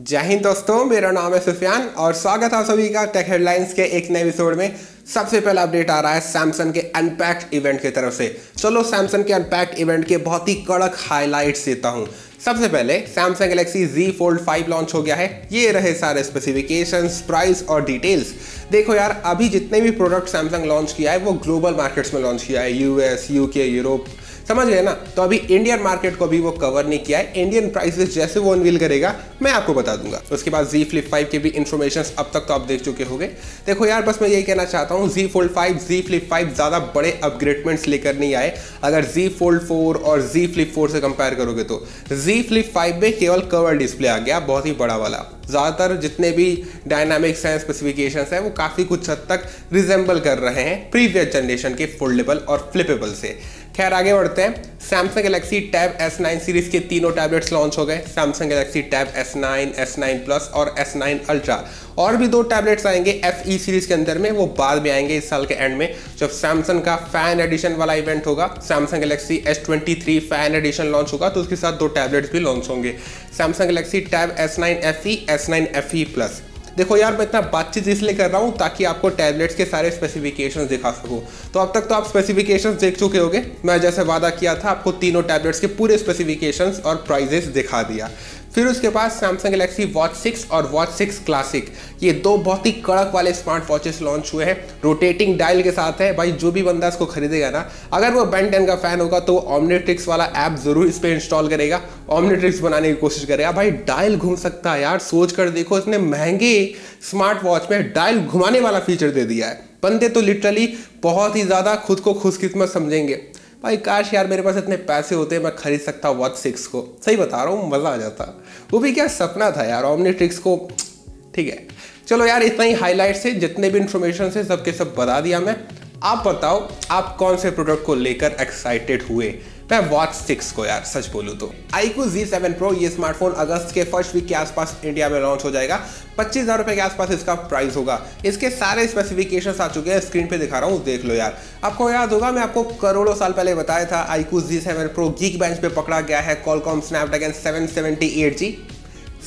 जय हिंद दोस्तों, मेरा नाम है सुफियान और स्वागत है सभी का टेक हेडलाइंस के एक नए एपिसोड में। सबसे पहला अपडेट आ रहा है सैमसंग के अनपैक्ड इवेंट की तरफ़ से। चलो सैमसंग के अनपैक्ड इवेंट के बहुत ही कड़क हाइलाइट्स देता हूँ। सबसे पहले Samsung Galaxy Z Fold 5 launch हो गया है। ये रहे सारे स्पेसिफिकेशंस प्राइस और डिटेल्स देखो यार, अभी जितने भी प्रोडक्ट सैमसंग लॉन्च किया है, वो ग्लोबल मार्केट्स में लॉन्च किया है। यूएस यूके यूरोप समझ गए ना? तो अभी इंडियन मार्केट को भी वो कवर नहीं किया है। इंडियन प्राइसेस जैसे वो अनवील करेगा, मैं आपको बता दूँगा। उसके बाद जी फ्लिप फाइव के भी इन्फॉर्मेशन अब तक तो आप देख चुके होंगे। देखो यार, बस मैं यही कहना चाहता हूँ Z fold five Z flip five ज़्यादा बड़े अपग्रेडमेंट्स लेकर नहीं आए। अगर जी फोल्ड फोर और जी फ्लिप फोर से कंपेयर करोगे तो। जी फ्लिप फाइव में केवल कवर डिस्प्ले आ गया, बहुत ही बड़ा वाला। ज़्यादातर जितने भी डायनामिक्स हैं स्पेसिफिकेशन हैं, वो काफ़ी कुछ हद तक रिजेंबल कर रहे हैं प्रीवियस जनरेशन के फोल्डेबल और फ्लिपेबल से। खैर आगे बढ़ते हैं। Samsung Galaxy tab S9 series के तीनों टैबलेट्स लॉन्च हो गए। Samsung Galaxy tab S9, S9 plus और S9 अल्ट्रा और भी दो टैबलेट्स आएँगे FE सीरीज़ के अंदर में वो बाद में आएँगे इस साल के एंड में जब सैमसंग का फ़ैन एडिशन वाला इवेंट होगा। Samsung Galaxy S23 fan edition launch होगा तो उसके साथ दो टैबलेट्स भी लॉन्च होंगे। Samsung Galaxy tab S9 FE, S9 FE plus देखो यार, मैं इतना बातचीत इसलिए कर रहा हूँ ताकि आपको टैबलेट्स के सारे स्पेसिफिकेशंस दिखा सकूँ। तो अब तक तो आप स्पेसिफिकेशंस देख चुके होंगे। मैं जैसे वादा किया था, आपको तीनों टैबलेट्स के पूरे स्पेसिफिकेशंस और प्राइजेस दिखा दिया। फिर उसके बाद सैमसंग गलेक्सी वॉच सिक्स और वॉच सिक्स क्लासिक ये दो बहुत ही कड़क वाले स्मार्ट वॉचेस लॉन्च हुए हैं। रोटेटिंग डायल के साथ है। भाई, जो भी बंदा इसको खरीदेगा ना, अगर वो बेन टेन का फ़ैन होगा तो ऑमनेट्रिक्स वाला ऐप ज़रूर इस पर इंस्टॉल करेगा। ऑमनेट्रिक्स बनाने की कोशिश करेगा। भाई डायल घूम सकता है यार। सोच कर देखो, इसने महँगे स्मार्ट वॉच में डायल घुमाने वाला फीचर दे दिया है। बंदे तो लिटरली बहुत ही ज़्यादा खुद को खुशकिस्मत समझेंगे। भाई, काश यार मेरे पास इतने पैसे होते, मैं खरीद सकता वॉच सिक्स को। सही बता रहा हूँ, मज़ा आ जाता। वो भी क्या सपना था यार ऑमनीट्रिक्स को। ठीक है। चलो यार, इतना ही हाईलाइट से जितने भी इंफॉर्मेशन से सबके सब बता दिया मैं। आप बताओ, आप कौन से प्रोडक्ट को लेकर एक्साइटेड हुए? मैं वॉच सिक्स को यार, सच बोलूँ तो। आईकू जी सेवन प्रो ये स्मार्टफ़ोन अगस्त के फ़र्स्ट वीक के आसपास इंडिया में लॉन्च हो जाएगा। पच्चीस हज़ार रुपए के आसपास इसका प्राइस होगा। इसके सारे स्पेसिफिकेशन आ चुके हैं स्क्रीन पे दिखा रहा हूँ, देख लो यार। आपको याद होगा, मैं आपको करोड़ों साल पहले बताया था iQOO Z seven pro geekbench पे पकड़ा गया है Qualcomm Snapdragon seven seventy eight G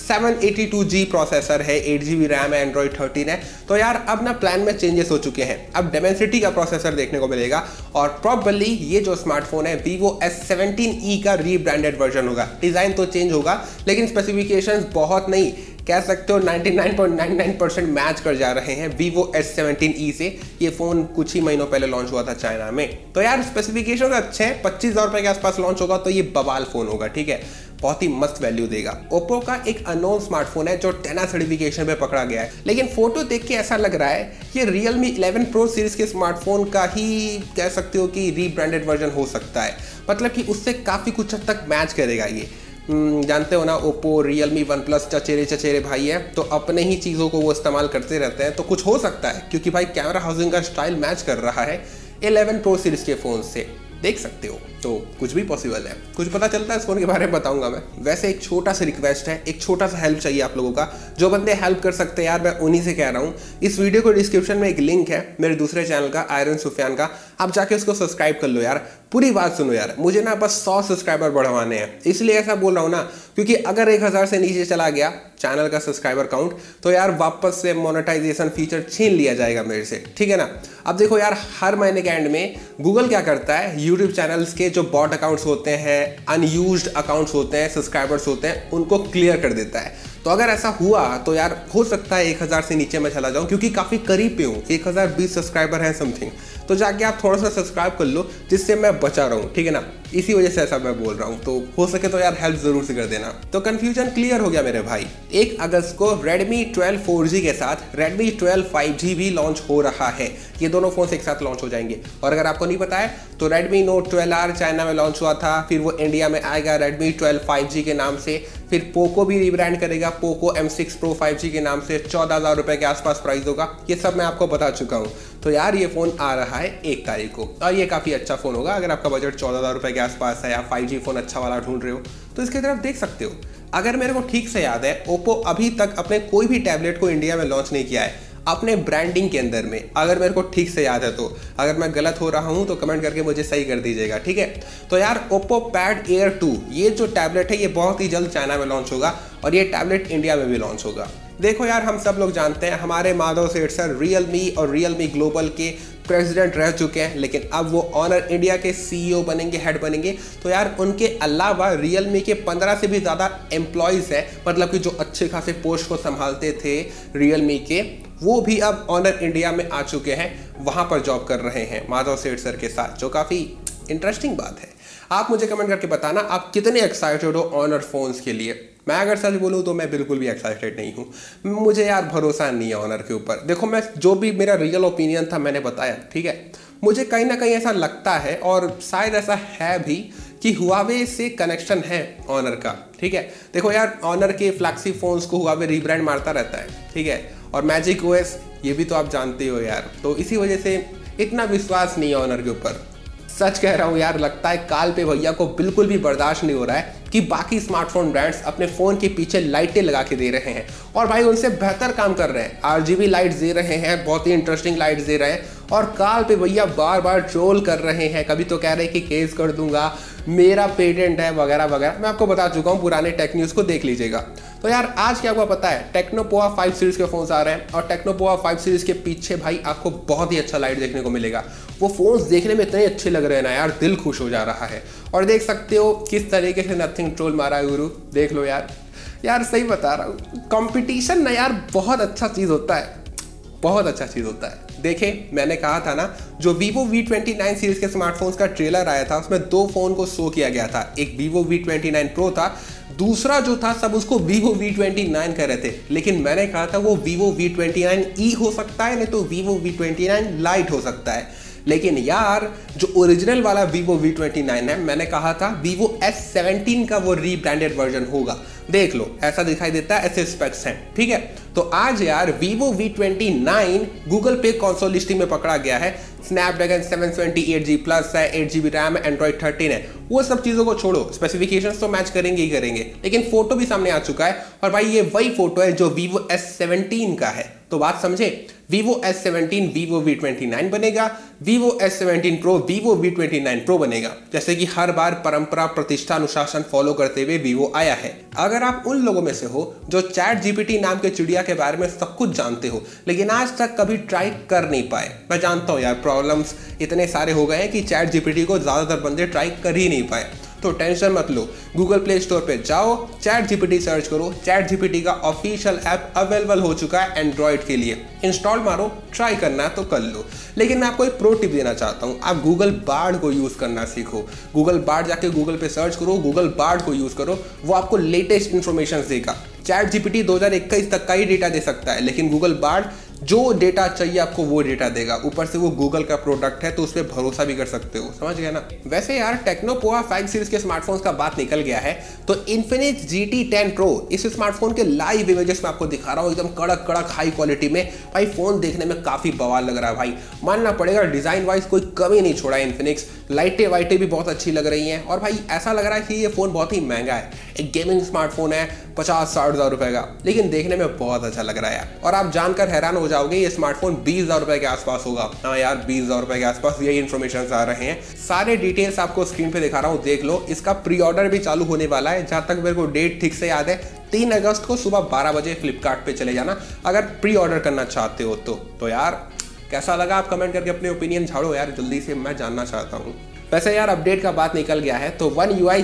782G processor है एट जी रैम है एंड्रॉइड 13 है। तो यार, अब ना प्लान में चेंजेस हो चुके हैं। अब डेमेंसिटी का प्रोसेसर देखने को मिलेगा और प्रॉबली ये जो स्मार्टफ़ोन है वीवो S17e का रीब्रांडेड वर्जन होगा। डिज़ाइन तो चेंज होगा, लेकिन स्पेसिफिकेशंस बहुत नहीं। कह सकते हो 99.99 परसेंट मैच कर जा रहे हैं वीवो S17e से। ये फ़ोन कुछ ही महीनों पहले लॉन्च हुआ था चाइना में। तो यार स्पेसिफिकेशन अच्छे हैं, पच्चीस हज़ार रुपये के आसपास लॉन्च होगा तो ये बवाल फ़ोन होगा, ठीक है? बहुत ही मस्त वैल्यू देगा। ओप्पो का एक अनोन स्मार्टफ़ोन है जो टेना सर्टिफिकेशन पे पकड़ा गया है। लेकिन फ़ोटो देख के ऐसा लग रहा है कि रियलमी 11 प्रो सीरीज़ के स्मार्टफ़ोन का ही कह सकते हो कि रीब्रांडेड वर्जन हो सकता है। मतलब कि उससे काफ़ी कुछ हद तक मैच करेगा ये। हम्म, जानते हो ना ओप्पो रियलमी वन प्लस चचेरे चचेरे भाई हैं तो अपने ही चीज़ों को वो इस्तेमाल करते रहते हैं तो कुछ हो सकता है क्योंकि भाई कैमरा हाउसिंग का स्टाइल मैच कर रहा है 11 प्रो सीरीज़ के फ़ोन से। देख सकते हो। तो कुछ भी पॉसिबल है। कुछ पता चलता है इस फ़ोन के बारे में? बताऊँगा मैं। वैसे एक छोटा सा रिक्वेस्ट है। एक छोटा सा हेल्प चाहिए आप लोगों का। जो बंदे हेल्प कर सकते हैं यार, मैं उन्हीं से कह रहा हूँ। इस वीडियो को डिस्क्रिप्शन में एक लिंक है मेरे दूसरे चैनल का आयरन सुफियान का। आप जाके उसको सब्सक्राइब कर लो यार। पूरी बात सुनो यार, मुझे ना बस सौ सब्सक्राइबर बढ़वाने हैं। इसलिए ऐसा बोल रहा हूँ ना, क्योंकि अगर एक हज़ार से नीचे चला गया चैनल का सब्सक्राइबर काउंट तो यार वापस से मोनेटाइजेशन फीचर छीन लिया जाएगा मेरे से, ठीक है ना? अब देखो यार, हर महीने के एंड में गूगल क्या करता है? यूट्यूब चैनल्स के जो बॉट अकाउंट्स होते हैं अनयूज अकाउंट्स होते हैं सब्सक्राइबर्स होते हैं, उनको क्लियर कर देता है। तो अगर ऐसा हुआ तो यार हो सकता है एक हज़ार से नीचे मैं चला जाऊँ, क्योंकि काफ़ी करीब पे हूँ। एक हज़ार बीस सब्सक्राइबर हैं समथिंग तो जाके आप थोड़ा सा सब्सक्राइब कर लो, जिससे मैं बचा रहा हूँ ठीक है ना? इसी वजह से ऐसा मैं बोल रहा हूँ। तो हो सके तो यार हेल्प ज़रूर से कर देना। तो कंफ्यूजन क्लियर हो गया मेरे भाई। एक अगस्त को Redmi 12 4G के साथ Redmi 12 5G भी लॉन्च हो रहा है। ये दोनों फ़ोन एक साथ लॉन्च हो जाएँगे। और अगर आपको नहीं पता है तो Redmi Note 12R चाइना में लॉन्च हुआ था, फिर वो इंडिया में आएगा Redmi 12 5G के नाम से। फिर पोको भी रिब्रांड करेगा पोको M6 Pro 5G के नाम से। चौदह हज़ार रुपए के आसपास प्राइस होगा। ये सब मैं आपको बता चुका हूँ। तो यार ये फ़ोन आ रहा है। एक तारीख को। और ये काफ़ी अच्छा फ़ोन होगा। अगर आपका बजट चौदह हज़ार रुपये के आसपास है या फाइव फ़ोन अच्छा वाला ढूंढ रहे हो तो इसकी तरफ़ देख सकते हो। अगर मेरे को ठीक से याद है ओप्पो अभी तक अपने कोई भी टैबलेट को इंडिया में लॉन्च नहीं किया है, अपने ब्रांडिंग के अंदर में। अगर मेरे को ठीक से याद है तो। अगर मैं गलत हो रहा हूँ तो कमेंट करके मुझे सही कर दीजिएगा, ठीक है? तो यार ओप्पो पैड एयर टू ये जो टैबलेट है, ये बहुत ही जल्द चाइना में लॉन्च होगा और ये टैबलेट इंडिया में भी लॉन्च होगा। देखो यार, हम सब लोग जानते हैं, हमारे माधव सेठ सर रियल मी और रियल मी ग्लोबल के प्रेसिडेंट रह चुके हैं, लेकिन अब वो ऑनर इंडिया के सीईओ बनेंगे हेड बनेंगे। तो यार, उनके अलावा रियल मी के पंद्रह से भी ज़्यादा एम्प्लॉयज़ हैं मतलब कि जो अच्छे खासे पोस्ट को संभालते थे रियल मी के, वो भी अब ऑनर इंडिया में आ चुके हैं, वहाँ पर जॉब कर रहे हैं माधव सेठ सर के साथ, जो काफ़ी इंटरेस्टिंग बात है। आप मुझे कमेंट करके बताना, आप कितने एक्साइटेड हो ऑनर फोन्स के लिए? मैं अगर सच बोलूँ तो मैं बिल्कुल भी एक्साइटेड नहीं हूँ। मुझे यार भरोसा नहीं है ऑनर के ऊपर। देखो, मैं जो भी मेरा रियल ओपिनियन था, मैंने बताया, ठीक है? मुझे कहीं ना कहीं ऐसा लगता है और शायद ऐसा है भी कि हुआवे से कनेक्शन है ऑनर का, ठीक है? देखो यार ऑनर के फ्लैक्सी फोन्स को हुआवे रीब्रांड मारता रहता है, ठीक है? और मैजिक ओएस ये भी तो आप जानते हो यार। तो इसी वजह से इतना विश्वास नहीं है ऑनर के ऊपर। सच कह रहा हूँ यार, लगता है काल पे भैया को बिल्कुल भी बर्दाश्त नहीं हो रहा है। कि बाकी स्मार्टफ़ोन ब्रांड्स अपने फ़ोन के पीछे लाइटें लगा के दे रहे हैं। और भाई उनसे बेहतर काम कर रहे हैं। आर लाइट्स दे रहे हैं, बहुत ही इंटरेस्टिंग लाइट्स दे रहे हैं। और काल पे भैया बार बार ट्रोल कर रहे हैं। कभी तो कह रहे हैं कि केस कर दूँगा, मेरा पेटेंट है, वगैरह वगैरह। मैं आपको बता चुका हूँ, पुराने टेक न्यूज़ को देख लीजिएगा। तो यार, आज क्या आपको पता है? टेक्नोपोआ फाइव सीरीज़ के फ़ोन आ रहे हैं और टेक्नोपोआ फाइव सीरीज़ के पीछे भाई आपको बहुत ही अच्छा लाइट देखने को मिलेगा। वो फ़ोन देखने में इतने अच्छे लग रहे हैं ना यार, दिल खुश हो जा रहा है। और देख सकते हो किस तरीके से नथिंग ट्रोल मारा है गुरु, देख लो यार। यार, सही बता रहा हूँ कंपटीशन ना यार बहुत अच्छा चीज़ होता है। बहुत अच्छा चीज़ होता है। देखे, मैंने कहा था ना, जो Vivo V29 सीरीज़ के स्मार्टफोन्स का ट्रेलर आया था, उसमें दो फ़ोन को शो किया गया था। एक Vivo V29 Pro था दूसरा जो था, सब उसको Vivo V29 कह रहे थे। लेकिन मैंने कहा था, वो Vivo V29e हो सकता है, नहीं तो Vivo V29 Lite हो सकता है। लेकिन यार, जो ओरिजिनल वाला Vivo V29 है, मैंने कहा था, Vivo S17 का वो रीब्रांडेड वर्जन होगा। देख लो, ऐसा दिखाई देता है, ऐसे स्पेक्स हैं, ठीक है? तो आज यार, Vivo V29 गूगल पे कॉन्सोल लिस्टिंग में पकड़ा गया है। स्नैपड्रैगन 728G प्लस है eight G B RAM Android 13 है। वो सब चीज़ों को छोड़ो स्पेसिफिकेशंस तो मैच करेंगे ही करेंगे, लेकिन फ़ोटो भी सामने आ चुका है। और भाई ये वही फ़ोटो है जो वीवो एस सेवनटीन का है। तो बात समझे, Vivo S17 Vivo V29 बनेगा, Vivo S17 Pro, Vivo V29 Pro बनेगा। जैसे कि हर बार परंपरा, प्रतिष्ठा, अनुशासन फॉलो करते हुए Vivo आया है। अगर आप उन लोगों में से हो जो चैट जीपीटी नाम के चिड़िया के बारे में सब कुछ जानते हो, लेकिन आज तक कभी ट्राई कर नहीं पाए, मैं जानता हूँ यार प्रॉब्लम्स इतने सारे हो गए हैं कि चैट जीपीटी को ज़्यादातर बंदे ट्राई कर ही नहीं पाए। तो टेंशन मत लो। गूगल प्ले स्टोर पे जाओ चैट जीपीटी सर्च करो। चैट जीपीटी का ऑफिशियल ऐप अवेलेबल हो चुका है एंड्रॉयड के लिए। इंस्टॉल मारो ट्राई करना है तो कर लो। लेकिन मैं आपको एक प्रो टिप देना चाहता हूँ। आप गूगल बार्ड को यूज़ करना सीखो। गूगल बार्ड जाके गूगल पे सर्च करो गूगल बार्ड को यूज़ करो। वो आपको लेटेस्ट इन्फॉर्मेशन देगा। चैट जीपीटी 2021 तक का ही डेटा दे सकता है, लेकिन गूगल बार्ड जो डेटा चाहिए आपको वो डेटा देगा। ऊपर से वो गूगल का प्रोडक्ट है तो उस पर भरोसा भी कर सकते हो। समझ गया ना? वैसे यार टेक्नोपोआ फाइव सीरीज़ के स्मार्टफोन्स का बात निकल गया है तो Infinix G T ten pro इस स्मार्टफ़ोन के लाइव इमेजेस में आपको दिखा रहा हूँ, एकदम कड़क कड़क हाई क्वालिटी में। भाई फ़ोन देखने में काफ़ी बवाल लग रहा है भाई। मानना पड़ेगा डिज़ाइन वाइज कोई कमी नहीं छोड़ा इन्फिनिक्स लाइटें वाइटें भी बहुत अच्छी लग रही हैं। और भाई, ऐसा लग रहा है कि ये फ़ोन बहुत ही महँगा है। एक गेमिंग स्मार्टफ़ोन है, पचास, साठ हज़ार रुपए का। लेकिन देखने में बहुत अच्छा लग रहा है और आप जानकर हैरान हो जाओगे ये स्मार्टफ़ोन बीस हज़ार रुपए के आसपास होगा। हाँ यार बीस हज़ार रुपए के आसपास यही इन्फॉर्मेशन आ रहे हैं। सारे डिटेल्स आपको स्क्रीन पे दिखा रहा हूँ देख लो। इसका प्री ऑर्डर भी चालू होने वाला है जहाँ तक मेरे को डेट ठीक से याद है तीन अगस्त को सुबह बारह बजे फ्लिपकार्ट चले जाना अगर प्री ऑर्डर करना चाहते हो तो, तो यार कैसा लगा आप कमेंट करके अपने ओपिनियन झाड़ो यार जल्दी से मैं जानना चाहता हूँ। वैसे यार अपडेट का बात निकल गया है तो वन यू आई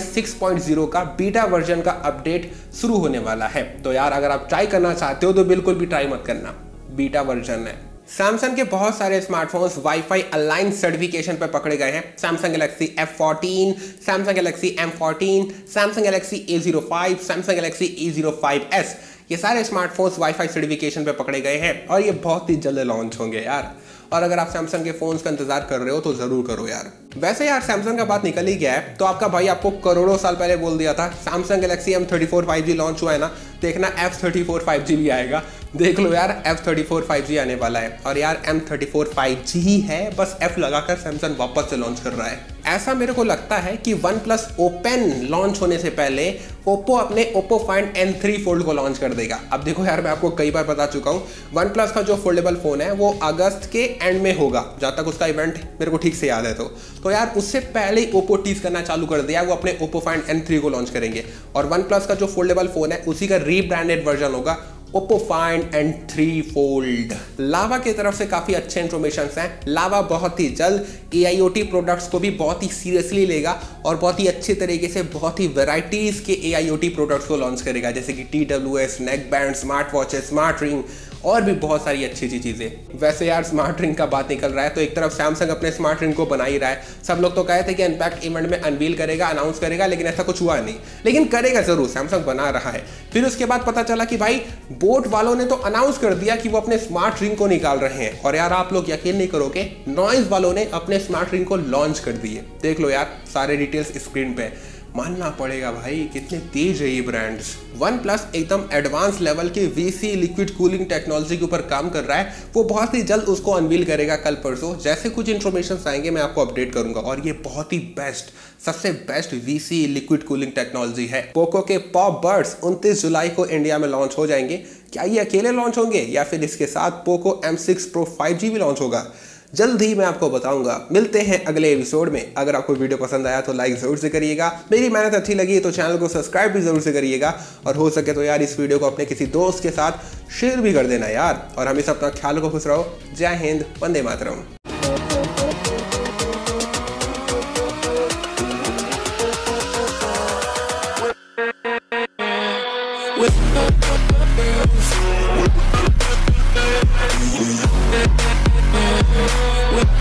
का बीटा वर्जन का अपडेट शुरू होने वाला है। तो यार अगर आप ट्राई करना चाहते हो तो बिल्कुल भी ट्राई मत करना। बीटा वर्जन है। सैमसंग के बहुत सारे स्मार्टफोन्स वाईफाई अलाइन सर्टिफिकेशन पर पकड़े गए हैं। Samsung Galaxy F14, Samsung Galaxy M14, Samsung Galaxy A05, Samsung Galaxy A05s ये सारे स्मार्टफोन्स वाईफाई सर्टिफिकेशन पे पकड़े गए हैं और ये बहुत ही जल्द लॉन्च होंगे यार। और अगर आप सैमसंग के फोन्स का इंतज़ार कर रहे हो तो ज़रूर करो यार। वैसे यार सैमसंग का बात निकल ही गया है तो आपका भाई आपको करोड़ों साल पहले बोल दिया था Samsung Galaxy M thirty four five G launch हुआ है ना देखना F thirty four five G भी आएगा। देख लो यार F thirty four five G आने वाला है। और यार M thirty four five G ही है, बस एफ़ लगाकर सैमसंग वापस से लॉन्च कर रहा है। ऐसा मेरे को लगता है कि वन प्लस ओपन लॉन्च होने से पहले ओप्पो अपने Oppo find N three fold को लॉन्च कर देगा। अब देखो यार, मैं आपको कई बार बता चुका हूँ वन प्लस का जो फोल्डेबल फ़ोन है, वो अगस्त के एंड में होगा, जहाँ तक उसका इवेंट मेरे को ठीक से याद है तो। तो यार, उससे पहले ही ओप्पो टीज करना चालू कर दिया, वो अपने ओप्पो फाइंड एन थ्री को लॉन्च करेंगे। और वन प्लस का जो फोल्डेबल फ़ोन है, उसी का रीब्रांडेड वर्जन होगा। Oppo find N three fold Lava की तरफ़ से काफ़ी अच्छे इंफॉर्मेशन हैं। लावा बहुत ही जल्द ए प्रोडक्ट्स को भी बहुत ही सीरियसली लेगा। और बहुत ही अच्छे तरीके से बहुत ही वेराइटीज के एआईओटी प्रोडक्ट्स को लॉन्च करेगा, जैसे कि T W S neckband smart watches smart ring और भी बहुत सारी अच्छी अच्छी चीज़ें। वैसे यार स्मार्ट रिंग का बात निकल रहा है तो एक तरफ़ सैमसंग अपने स्मार्ट रिंग को बना ही रहा है। सब लोग तो कहे थे कि इनपैक्ट इवेंट में अनवील करेगा अनाउंस करेगा, लेकिन ऐसा कुछ हुआ नहीं। लेकिन करेगा ज़रूर सैमसंग बना रहा है। फिर उसके बाद पता चला कि भाई बोट वालों ने तो अनाउंस कर दिया कि वो अपने स्मार्ट रिंग को निकाल रहे हैं। और यार आप लोग यकीन नहीं करोगे नॉइज़ वालों ने अपने स्मार्ट रिंग को लॉन्च कर दिए। देख लो यार, सारे डिटेल्स स्क्रीन पे। मानना पड़ेगा भाई, कितने तेज है ये ब्रांड्स वन प्लस एकदम एडवांस लेवल के वीसी लिक्विड कूलिंग टेक्नोलॉजी के ऊपर काम कर रहा है। वो बहुत ही जल्द उसको अनवील करेगा कल परसों। जैसे कुछ इन्फॉर्मेशन आएँगे, मैं आपको अपडेट करूँगा। और ये बहुत ही बेस्ट सबसे best VC liquid cooling technology है। पोको के पॉप बर्ड्स 29 जुलाई को इंडिया में लॉन्च हो जाएँगे। क्या ये अकेले लॉन्च होंगे? या फिर इसके साथ पोको M6 Pro 5G भी लॉन्च होगा? जल्द ही मैं आपको बताऊँगा। मिलते हैं अगले एपिसोड में। अगर आपको वीडियो पसंद आया तो लाइक ज़रूर से करिएगा। मेरी मेहनत अच्छी लगी तो चैनल को सब्सक्राइब भी ज़रूर से करिएगा। और हो सके तो यार इस वीडियो को अपने किसी दोस्त के साथ शेयर भी कर देना यार। और हमेशा अपना ख्याल को खुश रहो। जय हिंद, वंदे मातरम। We